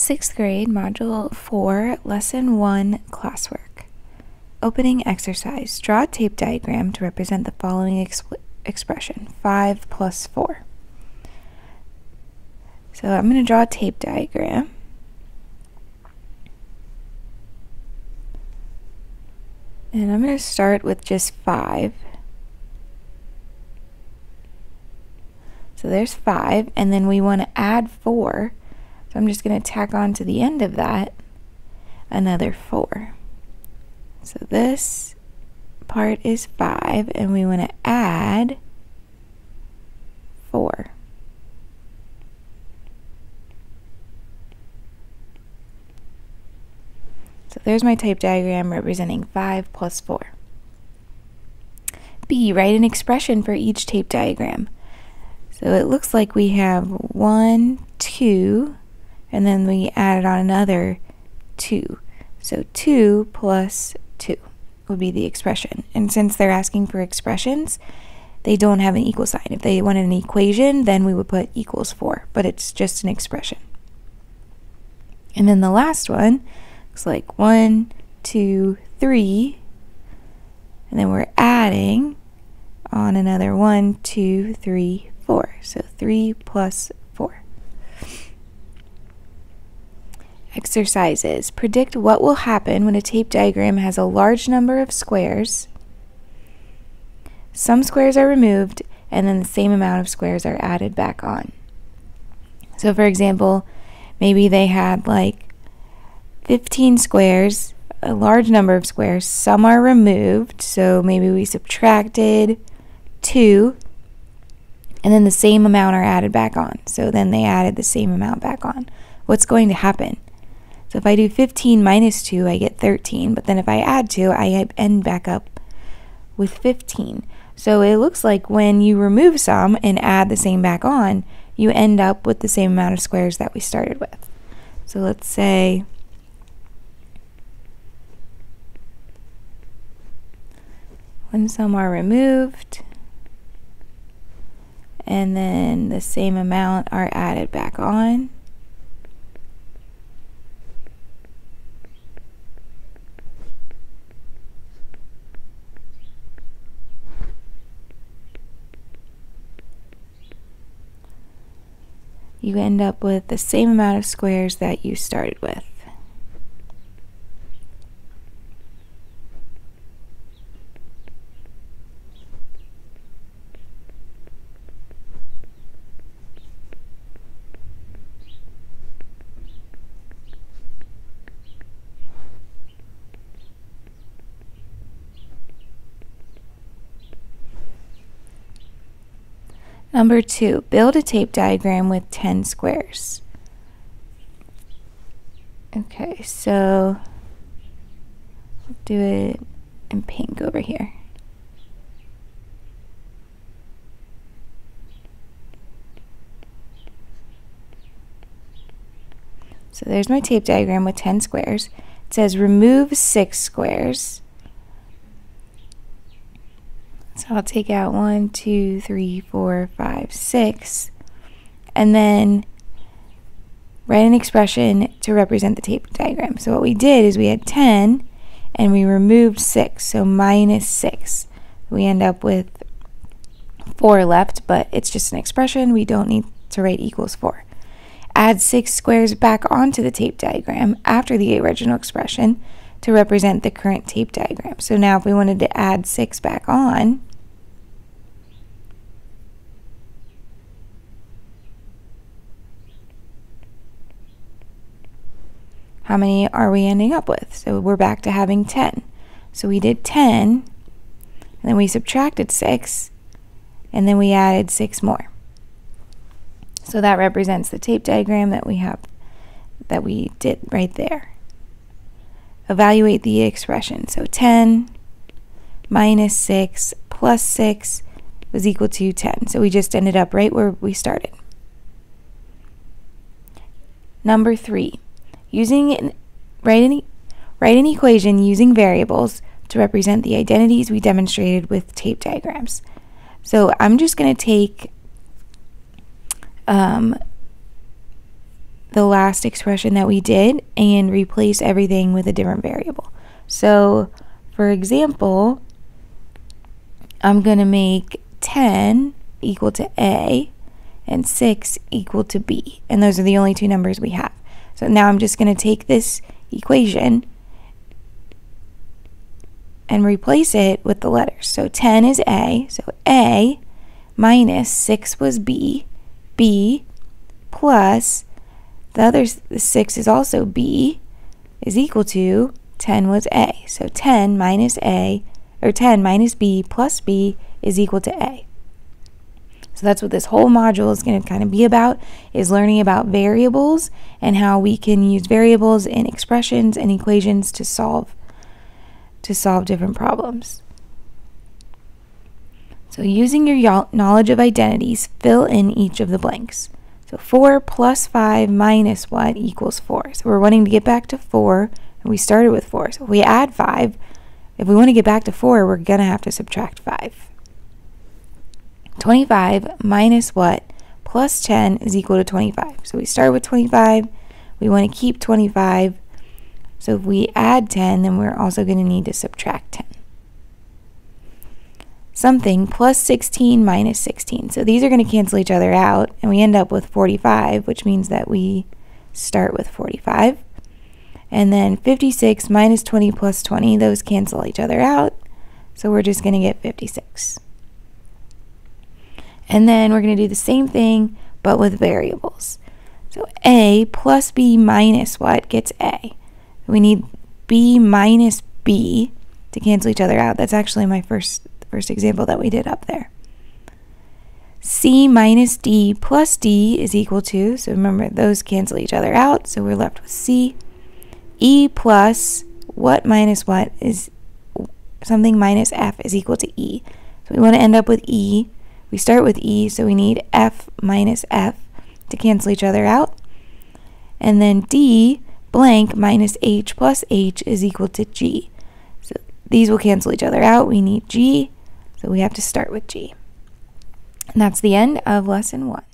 Sixth grade, Module 4, Lesson 1, Classwork. Opening exercise. Draw a tape diagram to represent the following exp- expression 5 plus 4. So I'm going to draw a tape diagram. And I'm going to start with just 5. So there's 5, and then we want to add 4 so I'm just going to tack on to the end of that another 4. So this part is 5, and we want to add 4. So there's my tape diagram representing 5 plus 4. B, write an expression for each tape diagram. So it looks like we have 1, 2, and then we added on another 2. So 2 plus 2 would be the expression. And since they're asking for expressions, they don't have an equal sign. If they wanted an equation, then we would put equals 4, but it's just an expression. And then the last one looks like 1, 2, 3, and then we're adding on another 1, 2, 3, 4. So 3 plus Exercises. Predict what will happen when a tape diagram has a large number of squares. Some squares are removed, and then the same amount of squares are added back on. So, for example, maybe they had like 15 squares, a large number of squares. Some are removed, so maybe we subtracted 2, and then the same amount are added back on. So then they added the same amount back on. What's going to happen? So if I do 15 minus 2, I get 13. But then if I add 2, I end back up with 15. So it looks like when you remove some and add the same back on, you end up with the same amount of squares that we started with. So let's say when some are removed, and then the same amount are added back on. You end up with the same amount of squares that you started with. Number two, build a tape diagram with 10 squares. Okay, so do it in pink over here. So there's my tape diagram with 10 squares. It says remove 6 squares. So I'll take out one, two, three, four, five, six, and then write an expression to represent the tape diagram. So what we did is we had 10 and we removed 6, so minus 6. We end up with 4 left, but it's just an expression. We don't need to write equals 4. Add 6 squares back onto the tape diagram after the original expression to represent the current tape diagram. So now if we wanted to add 6 back on, how many are we ending up with? So we're back to having 10. So we did 10, and then we subtracted 6, and then we added 6 more. So that represents the tape diagram that we have that we did right there. Evaluate the expression. So 10 minus 6 plus 6 was equal to 10. So we just ended up right where we started. Number 3 Using an, write, an, write an equation using variables to represent the identities we demonstrated with tape diagrams. So I'm just going to take um, the last expression that we did and replace everything with a different variable. So, for example, I'm going to make 10 equal to A and 6 equal to B. And those are the only two numbers we have. So now I'm just going to take this equation and replace it with the letters. So 10 is A. So A minus 6 was B. B plus the other 6 is also B is equal to 10 was A. So 10 minus A or 10 minus B plus B is equal to A. So that's what this whole module is going to kind of be about is learning about variables and how we can use variables in expressions and equations to solve to solve different problems. So using your knowledge of identities, fill in each of the blanks. So 4 plus 5 1 equals 4. So we're wanting to get back to 4, and we started with 4. So if we add 5, if we want to get back to 4, we're going to have to subtract 5. 25 minus what plus 10 is equal to 25. So we start with 25. We want to keep 25. So if we add 10, then we're also going to need to subtract 10. Something plus 16 minus 16. So these are going to cancel each other out, and we end up with 45, which means that we start with 45. And then 56 minus 20 plus 20, those cancel each other out. So we're just going to get 56. And then we're going to do the same thing, but with variables. So a plus b minus what gets a. We need b minus b to cancel each other out. That's actually my first first example that we did up there. c minus d plus d is equal to, so remember those cancel each other out, so we're left with c. e plus what minus what is something minus f is equal to e. So we want to end up with e we start with E, so we need F minus F to cancel each other out. And then D blank minus H plus H is equal to G. So these will cancel each other out. We need G, so we have to start with G. And that's the end of lesson one.